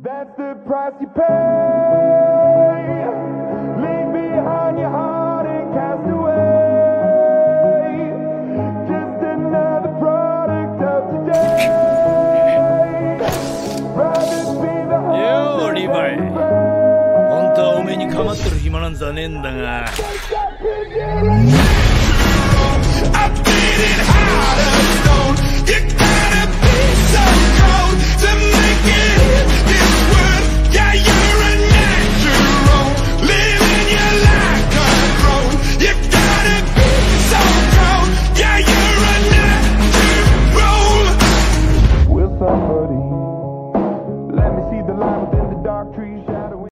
That's the price you pay. Leave behind your heart and cast away. Just another product of today. Rather be the ようリヴァイ本当はおめえに構ってる暇なんざねえんだが see the light within the dark trees.